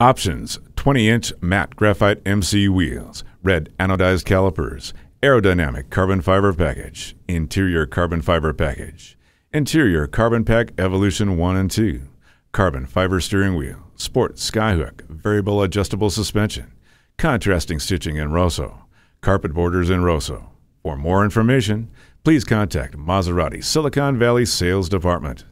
Options 20 inch matte graphite MC wheels, red anodized calipers, aerodynamic carbon fiber package, interior carbon fiber package, interior carbon pack evolution 1 and 2, carbon fiber steering wheel, sport skyhook, variable adjustable suspension, contrasting stitching in Rosso, carpet borders in Rosso. For more information, please contact Maserati Silicon Valley Sales Department.